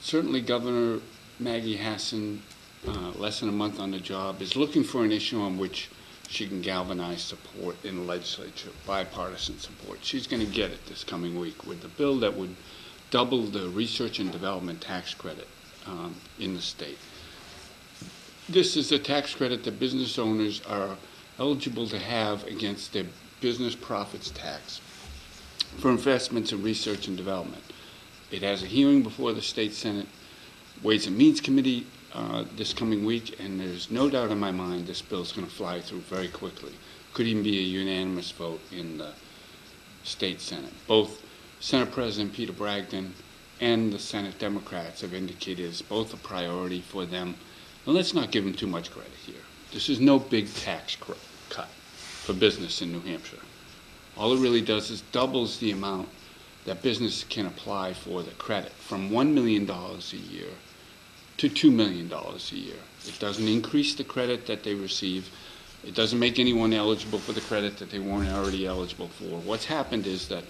certainly Governor Maggie Hassan, uh, less than a month on the job, is looking for an issue on which she can galvanize support in the legislature, bipartisan support. She's going to get it this coming week with the bill that would double the research and development tax credit um, in the state. This is a tax credit that business owners are eligible to have against their business profits tax for investments in research and development. It has a hearing before the state senate, Ways and Means Committee uh, this coming week, and there's no doubt in my mind this bill is going to fly through very quickly. Could even be a unanimous vote in the state senate. Both Senate President Peter Bragdon and the Senate Democrats have indicated it's both a priority for them. And let's not give them too much credit here. This is no big tax cut for business in New Hampshire. All it really does is doubles the amount that business can apply for the credit from $1 million a year to $2 million a year. It doesn't increase the credit that they receive. It doesn't make anyone eligible for the credit that they weren't already eligible for. What's happened is that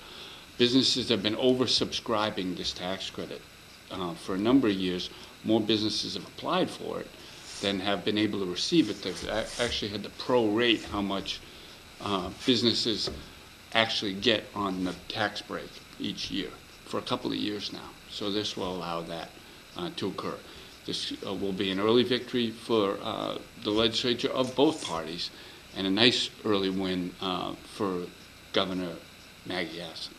businesses have been oversubscribing this tax credit uh, for a number of years. More businesses have applied for it than have been able to receive it. They've actually had to prorate how much uh, businesses actually get on the tax break each year for a couple of years now. So this will allow that uh, to occur. This uh, will be an early victory for uh, the legislature of both parties and a nice early win uh, for Governor Maggie Hassan.